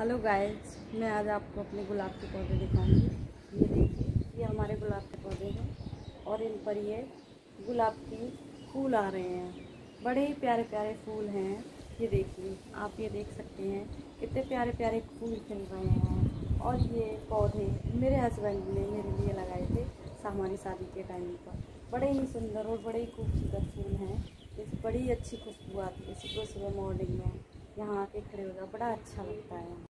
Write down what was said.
Hello guys मैं आज आपको अपने गुलाब के पौधे दिखाऊँगी। ये देखिए, ये हमारे गुलाब के पौधे हैं और इन पर ये गुलाब के फूल आ रहे हैं। बड़े ही प्यारे प्यारे फूल हैं। ये देखिए, आप ये देख सकते हैं कितने प्यारे प्यारे फूल खिल रहे हैं। और ये पौधे मेरे हस्बैंड ने मेरे लिए लगाए थे हमारी शादी के टाइम पर। बड़े ही सुंदर और बड़े ही खूबसूरत फूल हैं। इस बड़ी अच्छी खुशबू आती है सुबह सुबह मॉर्निंग में। यहाँ आके खड़े होगा बड़ा अच्छा लगता है।